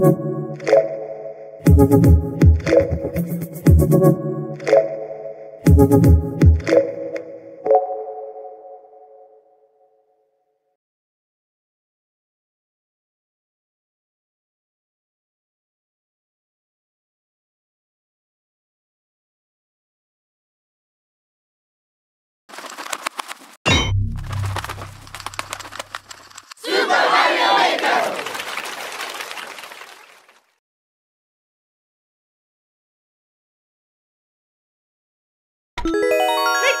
Thank you.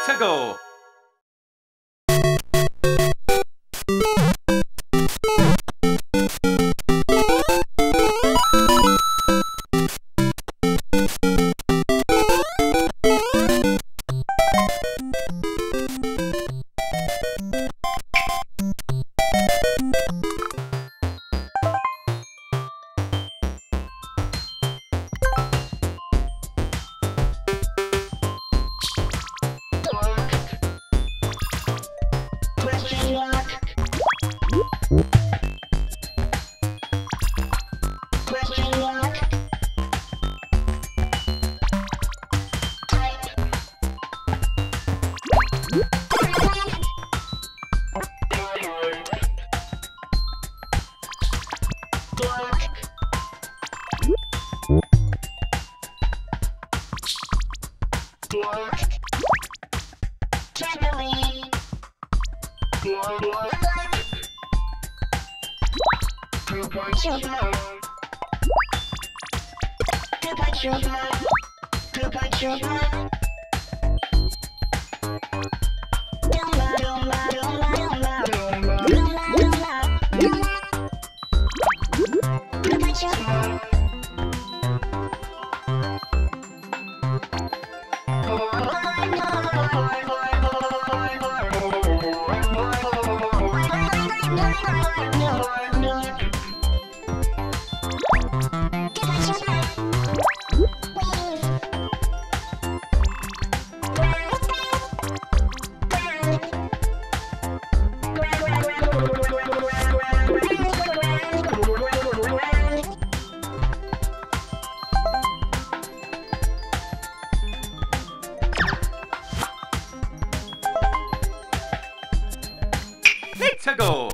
To go. Oh, go.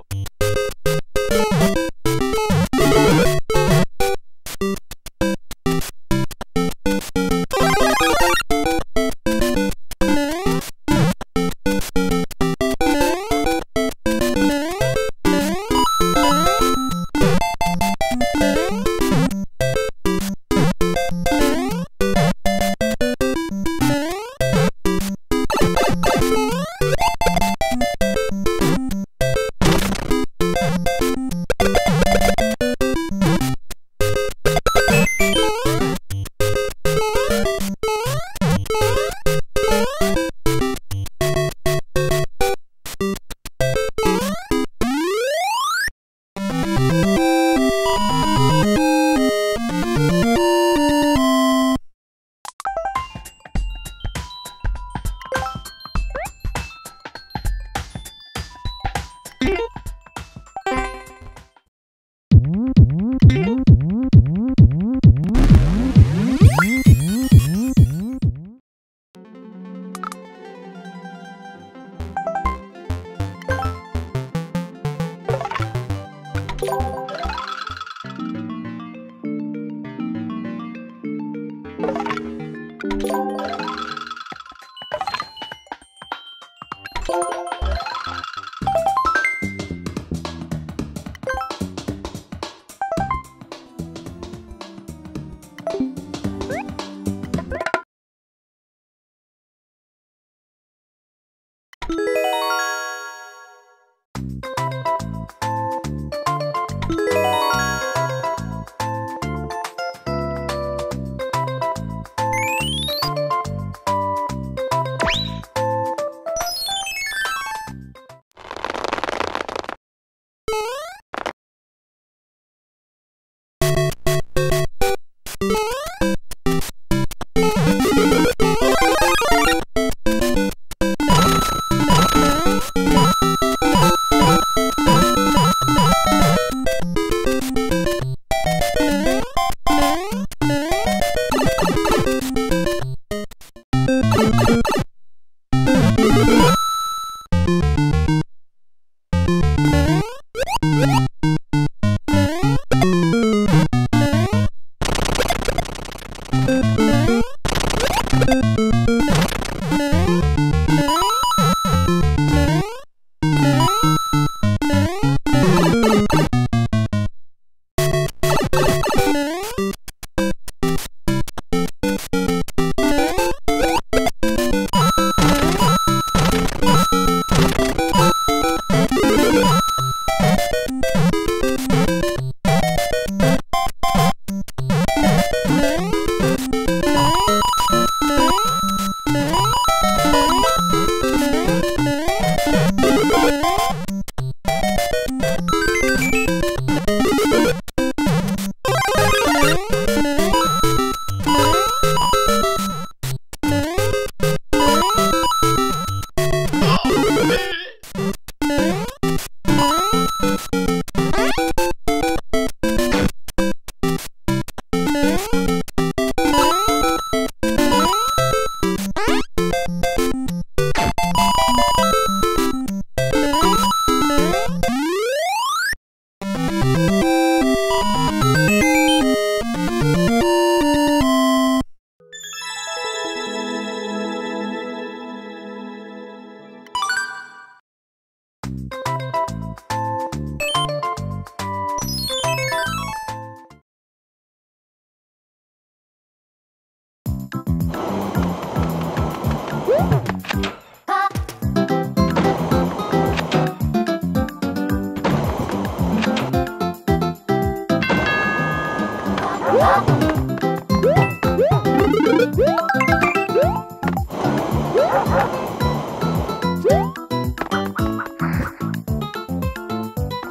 you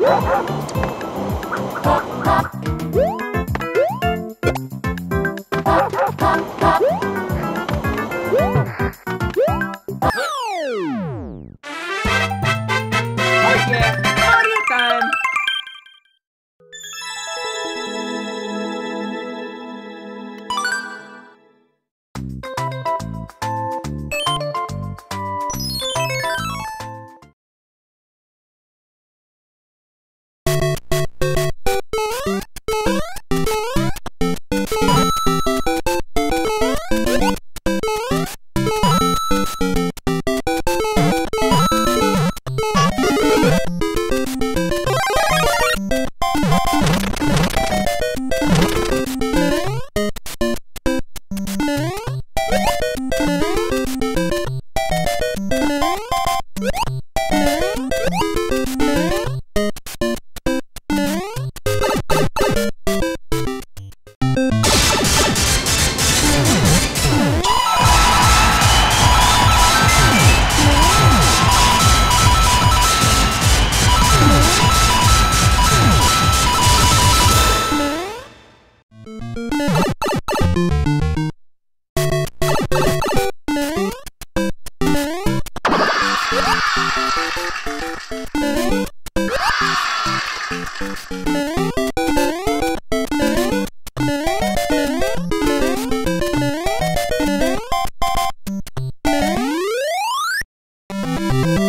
Woo-hoo! Thank you.